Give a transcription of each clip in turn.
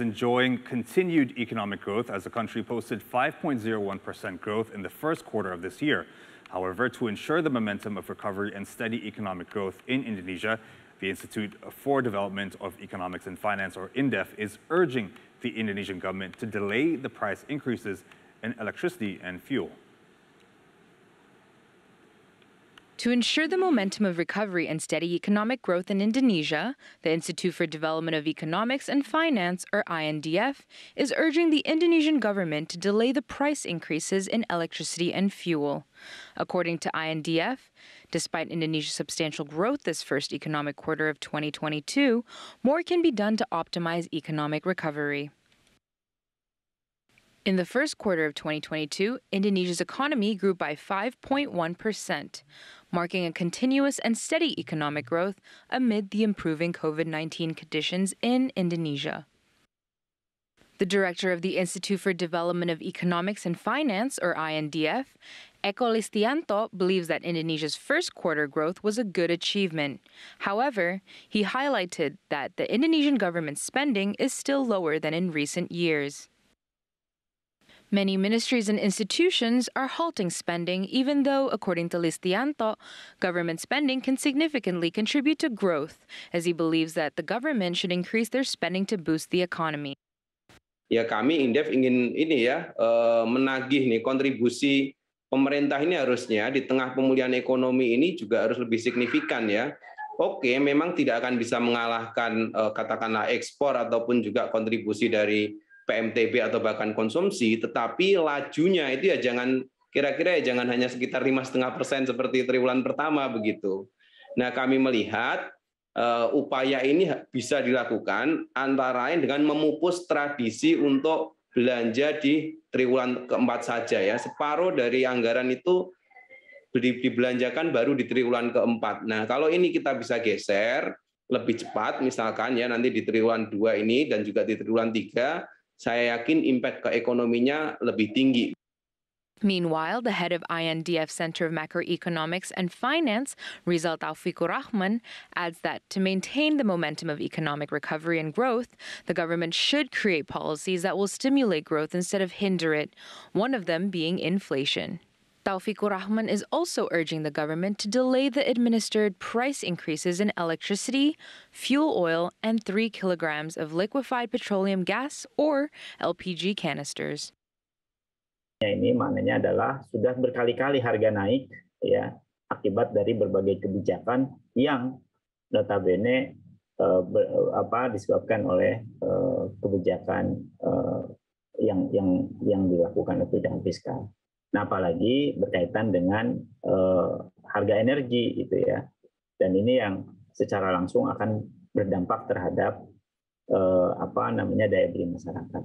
enjoying continued economic growth as the country posted 5.01% growth in the first quarter of this year. However, to ensure the momentum of recovery and steady economic growth in Indonesia, the Institute for Development of Economics and Finance, or INDEF, is urging the Indonesian government to delay the price increases in electricity and fuel. To ensure the momentum of recovery and steady economic growth in Indonesia, the Institute for Development of Economics and Finance, or INDEF, is urging the Indonesian government to delay the price increases in electricity and fuel. According to INDEF, despite Indonesia's substantial growth this first economic quarter of 2022, more can be done to optimize economic recovery. In the first quarter of 2022, Indonesia's economy grew by 5.1%, marking a continuous and steady economic growth amid the improving COVID 19 conditions in Indonesia. The director of the Institute for Development of Economics and Finance, or INDEF, Eko Listiyanto, believes that Indonesia's first quarter growth was a good achievement. However, he highlighted that the Indonesian government's spending is still lower than in recent years. Many ministries and institutions are halting spending, even though, according to Listiyanto, government spending can significantly contribute to growth, as he believes that the government should increase their spending to boost the economy. Ya kami Indef ingin ini ya eh, menagih nih kontribusi pemerintah ini harusnya di tengah pemulihan ekonomi ini juga harus lebih signifikan ya. Oke, memang tidak akan bisa mengalahkan eh, katakanlah ekspor ataupun juga kontribusi dari PMTB atau bahkan konsumsi, tetapi lajunya itu ya jangan kira-kira ya jangan hanya sekitar lima setengah persen seperti triwulan pertama begitu. Nah kami melihat uh, upaya ini bisa dilakukan antara lain dengan memupus tradisi untuk belanja di triwulan keempat saja ya separuh dari anggaran itu dibelanjakan baru di triwulan keempat. Nah kalau ini kita bisa geser lebih cepat misalkan ya nanti di triwulan dua ini dan juga di triwulan tiga saya yakin impact ke ekonominya lebih tinggi. Meanwhile, the head of INDEF Center of Macroeconomics and Finance, Rizal Taufikurahman, adds that to maintain the momentum of economic recovery and growth, the government should create policies that will stimulate growth instead of hinder it, one of them being inflation. Taufikurahman is also urging the government to delay the administered price increases in electricity, fuel oil, and 3 kilograms of liquefied petroleum gas or LPG canisters. Ini maknanya adalah sudah berkali-kali harga naik ya akibat dari berbagai kebijakan yang notabene uh, ber, apa disebabkan oleh uh, kebijakan uh, yang yang yang dilakukan kebijakan fiskal. Nah, apalagi berkaitan dengan uh, harga energi itu ya. Dan ini yang secara langsung akan berdampak terhadap uh, apa namanya daya beli masyarakat.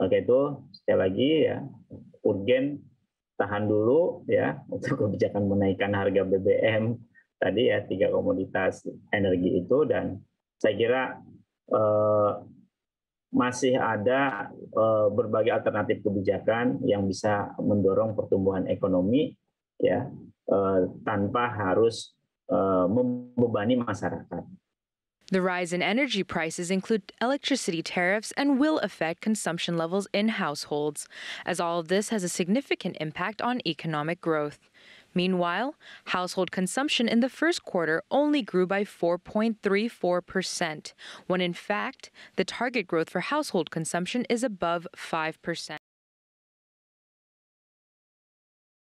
Oke itu sekali lagi ya urgen tahan dulu ya untuk kebijakan menaikkan harga BBM tadi ya tiga komoditas energi itu dan saya kira eh, masih ada uh, berbagai alternatif kebijakan yang bisa mendorong pertumbuhan ekonomi ya uh, tanpa harus uh, membebani masyarakat. The rise in energy prices include electricity tariffs and will affect consumption levels in households, as all of this has a significant impact on economic growth. Meanwhile, household consumption in the first quarter only grew by 4.34%, when in fact, the target growth for household consumption is above 5%.